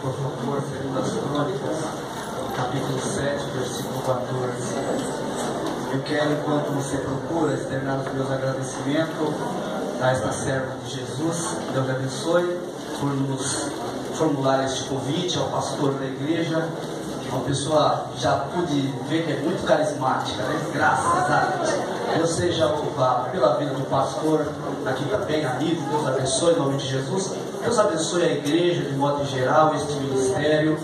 por favor, segundo Crônicas, capítulo 7, versículo 14. Eu quero, enquanto você procura, externar os meus agradecimentos a esta serva de Jesus. Deus abençoe por nos formular este convite ao pastor da igreja. Uma pessoa já pude ver que é muito carismática, né? Graças a Deus. Deus seja louvado pela vida do pastor aqui também, amigo. Deus abençoe em nome de Jesus. Deus abençoe a igreja de modo geral, este ministério.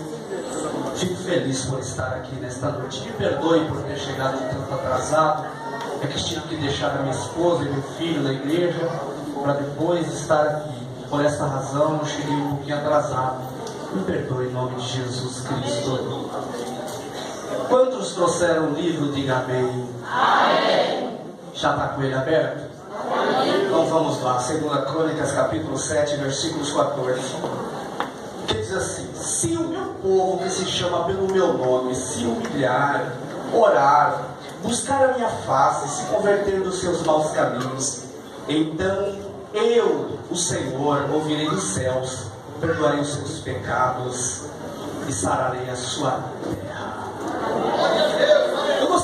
Fico feliz por estar aqui nesta noite. Me perdoe por ter chegado tanto atrasado. É que tive que deixar a minha esposa e meu filho na igreja para depois estar aqui. Por essa razão eu cheguei um pouquinho atrasado. Me perdoe em nome de Jesus Cristo. Quantos trouxeram o livro? Diga amém. Amém. Já está com ele aberto? Então vamos lá, 2 Crônicas, capítulo 7, versículos 14. Que diz assim: Se o meu povo que se chama pelo meu nome se humilhar, orar, buscar a minha face, se converter dos seus maus caminhos, então eu, o Senhor, ouvirei dos céus, perdoarei os seus pecados e sararei a sua terra.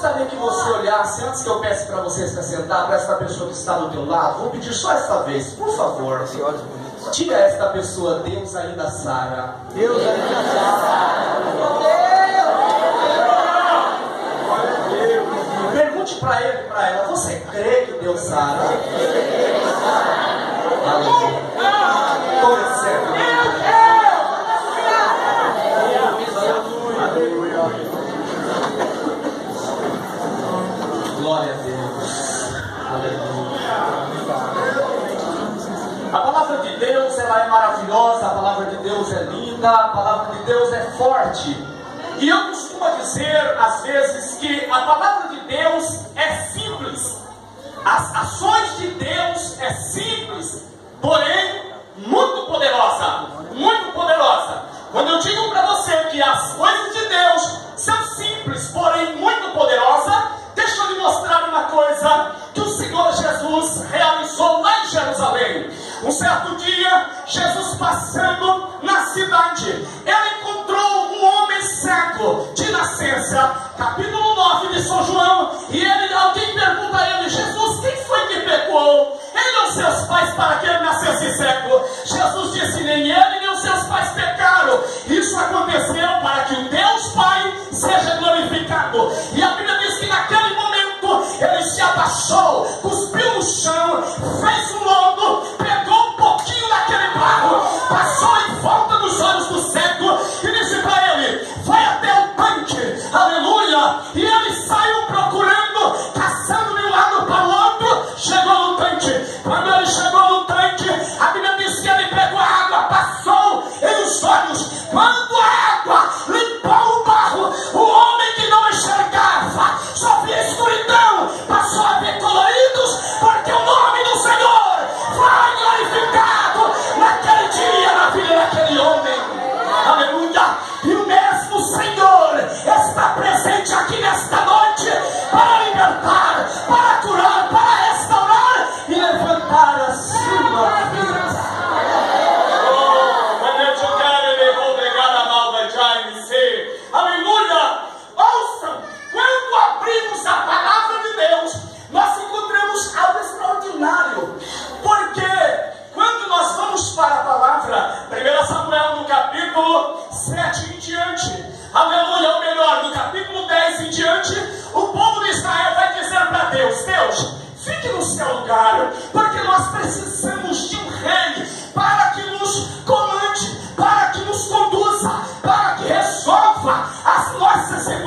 Eu gostaria que você olhasse, antes que eu peça para você se assentar, para esta pessoa que está do teu lado, vou pedir só esta vez, por favor. Tira esta pessoa, Deus ainda sara. Deus ainda sara. Pergunte para ele e para ela, você crê que Deus sara? Aleluia. Todos maravilhosa, a palavra de Deus é linda, a palavra de Deus é forte. E eu costumo dizer às vezes que a palavra de Deus é simples. As ações de Deus é simples, porém muito poderosa, muito poderosa. Quando eu digo para você que as coisas de Deus são simples, porém muito poderosa, deixa eu lhe mostrar uma coisa que o Senhor Jesus realizou lá em Jerusalém. Um certo dia, Jesus passando na cidade, ele encontrou um homem cego de nascença, capítulo 9 de São João, e ele, alguém pergunta a ele, Jesus, quem foi que pecou? Ele ou seus pais para que ele nascesse cego? Jesus disse, nem ele nem os seus pais pecaram.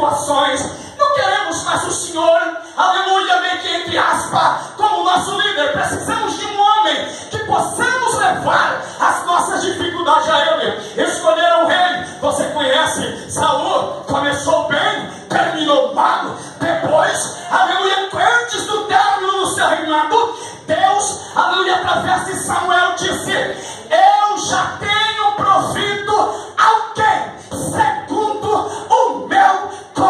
Situações. Não queremos mais o Senhor, aleluia, meio que entre aspas, como nosso líder. Precisamos de um homem que possamos levar as nossas dificuldades a Ele. Escolheram o rei, você conhece, Saul começou bem, terminou mal. Depois, aleluia, antes do término do seu reinado, Deus, aleluia, através de Samuel disse: Eu já tenho provido alguém o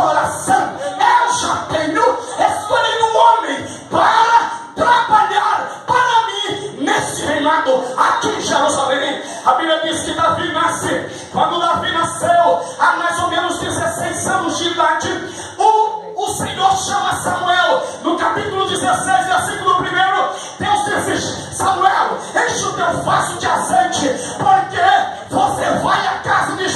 oração. Eu já tenho escolhido um homem para trabalhar para mim nesse reinado aqui em Jerusalém. A Bíblia diz que Davi nasce. Quando Davi nasceu, há mais ou menos 16 anos de idade, o, o Senhor chama Samuel. No capítulo 16, versículo 1, Deus diz: Samuel, enche o teu vaso de azeite, porque você vai à casa de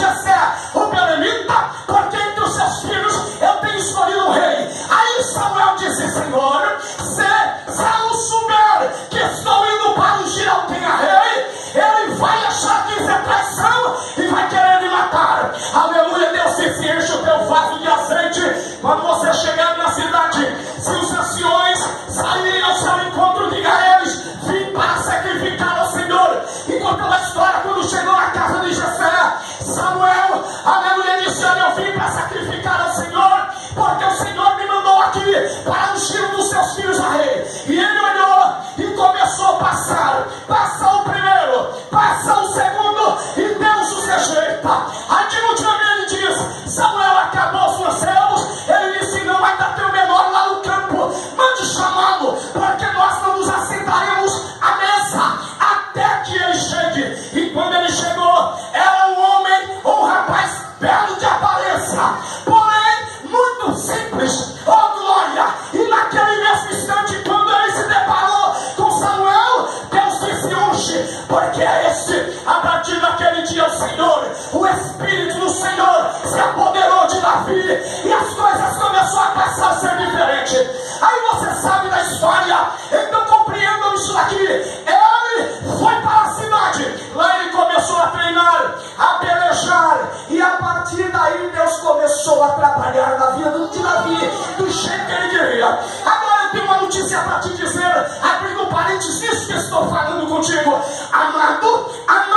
Espírito do Senhor se apoderou é de Davi e as coisas começaram a passar a ser diferente. Aí você sabe da história, então compreendam isso aqui. Ele foi para a cidade, lá ele começou a treinar, a pelejar, e a partir daí Deus começou a trabalhar na vida de Davi, do jeito que ele queria. Agora eu tenho uma notícia para te dizer, abrindo um parênteses, isso que estou falando contigo, amado, amado.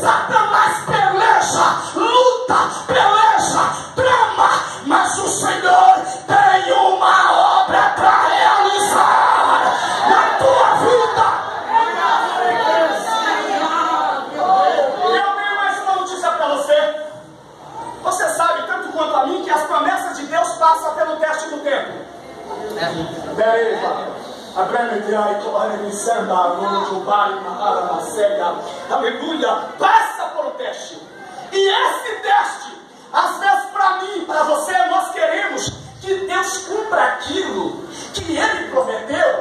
Satanás peleja, luta, peleja, trama, mas o Senhor tem uma obra para realizar na tua vida. Eu tenho mais uma notícia para você. Você sabe, tanto quanto a mim, que as promessas de Deus passam pelo teste do tempo. Deriva. Aprende aí, tu vai me sentar, vou te barulhar, matar a cega aleluia, passa um teste. E esse teste, às vezes para mim, para você, nós queremos que Deus cumpra aquilo que Ele prometeu,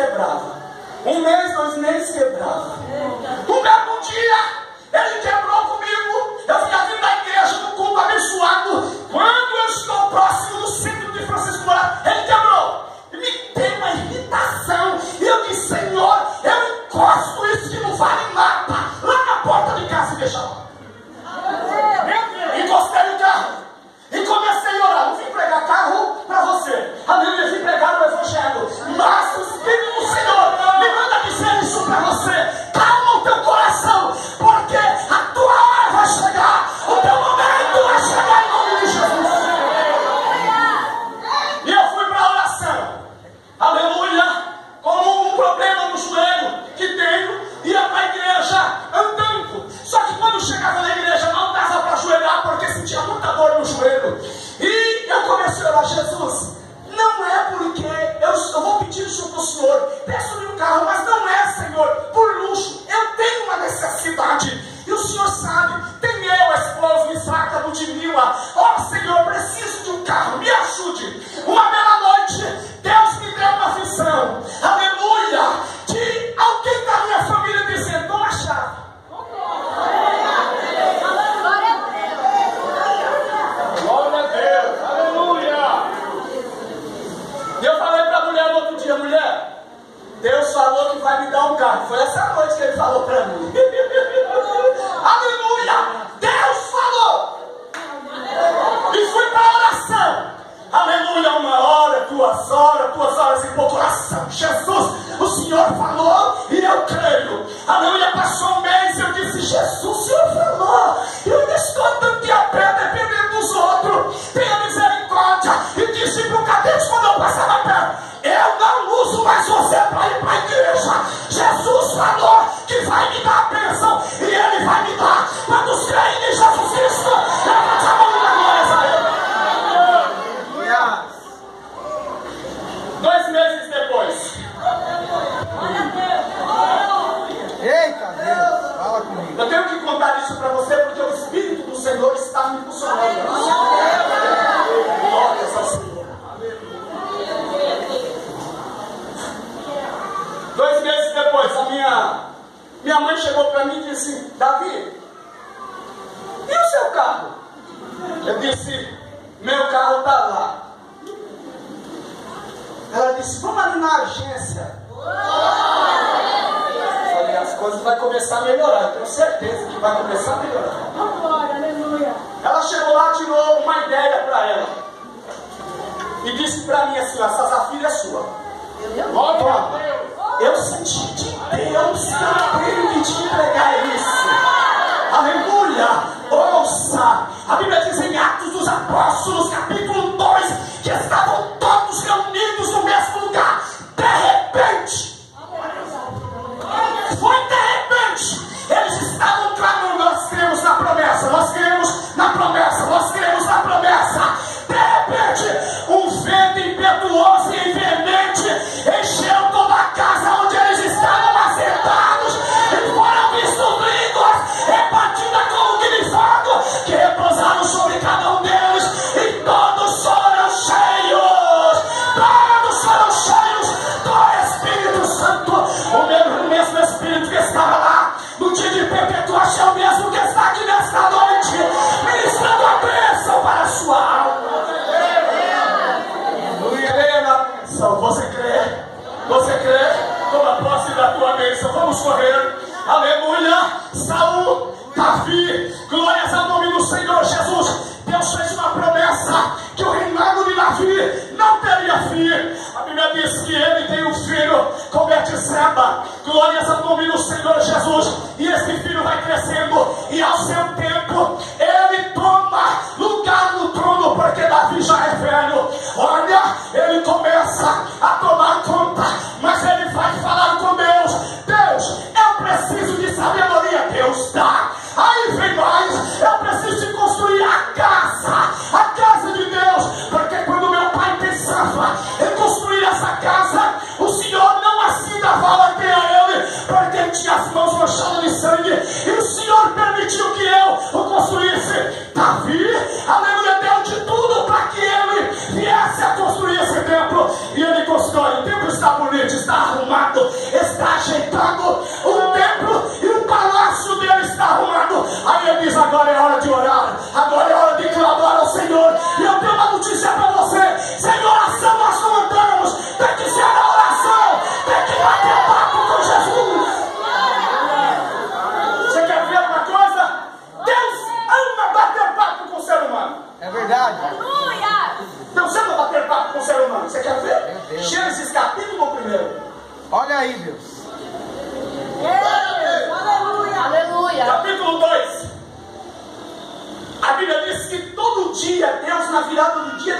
quebrava. Um mês, dois meses quebrava. Um belo dia, ele quebrou comigo. Eu fiquei vindo da igreja, no culto abençoado. Quando eu estou próximo do centro de Francisco Morato, ele quebrou. para mim assim, sua, essa filha é sua. Volta lá. Eu senti de Deus que eu tenho que te entregar comes for her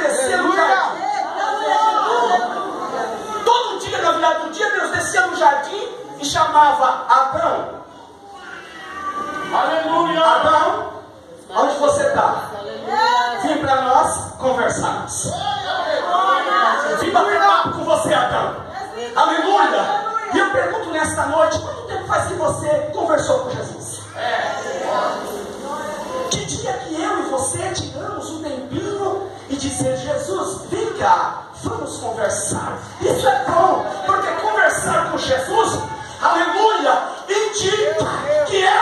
Descia no jardim. Todo dia, na verdade, do dia, Deus descia no jardim e chamava Abraão. Aleluia! Abraão, onde você está? Vem para nós conversarmos. Vim bater papo com você, Abraão. Aleluia! E eu pergunto nesta noite, quanto tempo faz que você conversou com Jesus? É. vamos conversar. Isso é bom, porque conversar com Jesus, aleluia, indica que é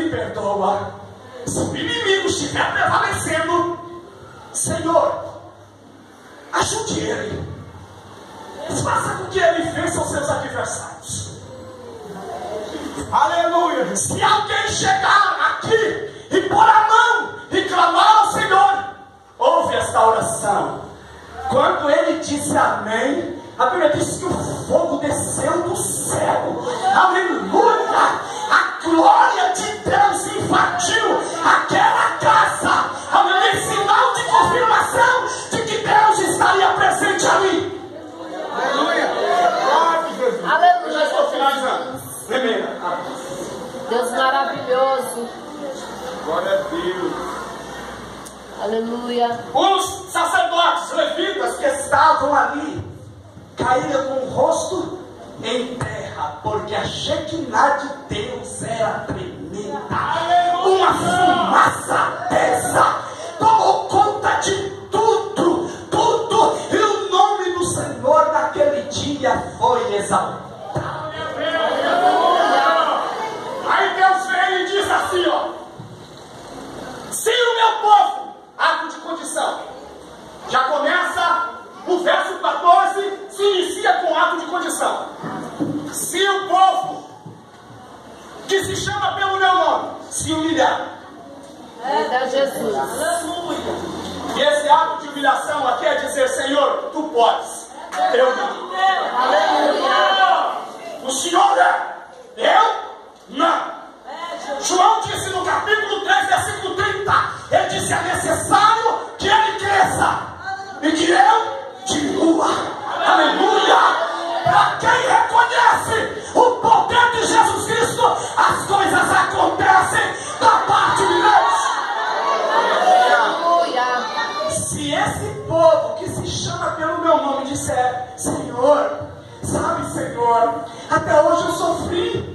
me perdoa. Se o inimigo estiver prevalecendo, Senhor, ajude ele. Faça com que ele vença os seus adversários. Aleluia. Se alguém chegar aqui e pôr a mão e clamar ao Senhor, ouve esta oração. Quando ele disse amém, a Bíblia diz que o fogo desceu do céu. Aleluia! A glória de Deus invadiu aquela casa. Aleluia! Sinal de confirmação de que Deus estaria presente ali. Aleluia. Glória a Jesus. Eu já estou Aleluia. finalizando. Primeira. Deus maravilhoso. Glória a Deus. Aleluia. Os sacerdotes levitas que estavam ali caíram com o rosto em terra, porque a Shekinah de Deus era tremenda. Uma fumaça dessa tomou conta de tudo, tudo, e o nome do Senhor naquele dia foi exaltado. Aí Deus veio e diz assim, ó. Se o meu povo, ato de condição, já começa o verso 14, se inicia com ato de condição. Se o povo que se chama pelo meu nome se humilhar, Eita Jesus. e esse ato de humilhação aqui é dizer, Senhor, tu podes, eu não. Aleluia. O Senhor é, eu não. João disse no capítulo 3, versículo 30, ele disse, é necessário que ele cresça e que eu diminua. Aleluia! Para quem reconhece o poder de Jesus Cristo, as coisas acontecem da parte de Deus. Se esse povo que se chama pelo meu nome disser, Senhor, sabe, Senhor, até hoje eu sofri,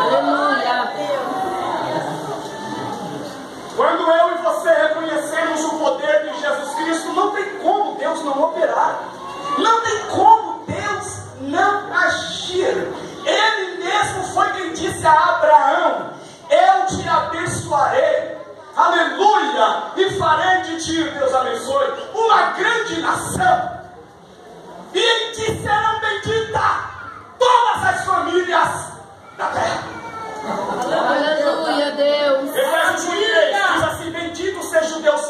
Aleluia. Quando eu e você reconhecemos o poder de Jesus Cristo, não tem como Deus não operar, não tem como Deus não agir. Ele mesmo foi quem disse a Abraão: Eu te abençoarei, aleluia, e farei de ti, Deus abençoe, uma grande nação,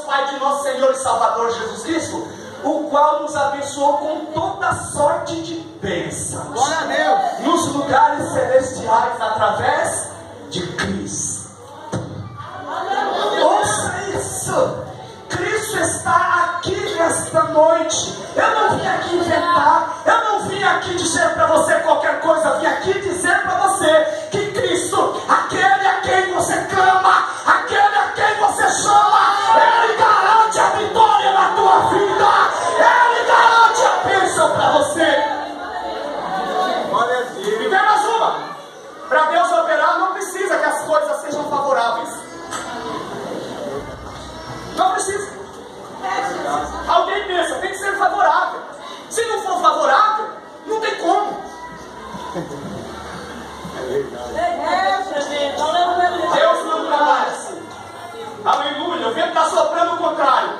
Pai de nosso Senhor e Salvador Jesus Cristo, o qual nos abençoou com toda sorte de bênçãos Glória a Deus. nos lugares celestiais através de Cristo. Ouça isso! Cristo está aqui nesta noite. Eu não vim aqui inventar, eu não vim aqui dizer para você qualquer coisa, eu vim aqui dizer para você favorável, não tem como. É verdade. É, Deus não parece. Aleluia. O vento está soprando o contrário.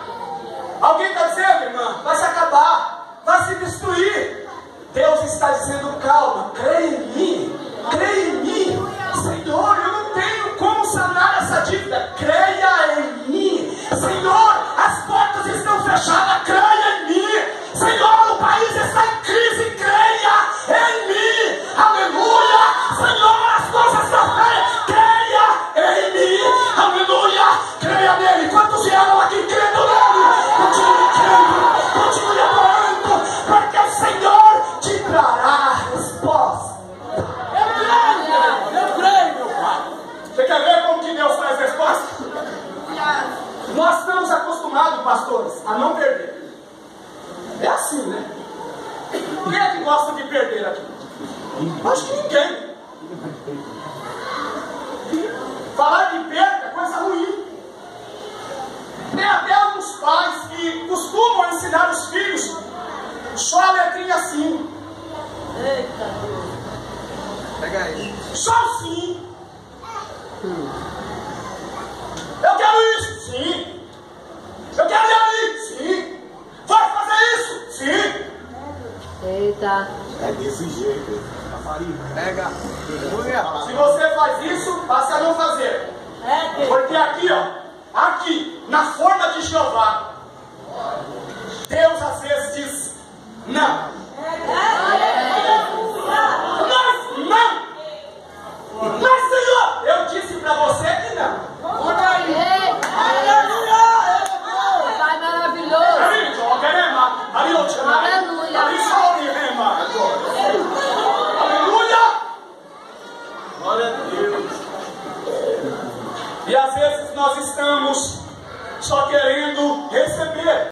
Alguém está dizendo, irmã, vai se acabar, vai se destruir. Deus está dizendo, calma, creia em mim, creia em mim. Senhor, eu não tenho como sanar essa dívida. Creia em mim. Senhor, as portas estão fechadas. Tá. É desse jeito. Pega. Se você faz isso, passa a não fazer. É, Porque aqui, ó, aqui, na forma de Jeová, Deus às vezes diz, não. E às vezes nós estamos só querendo receber.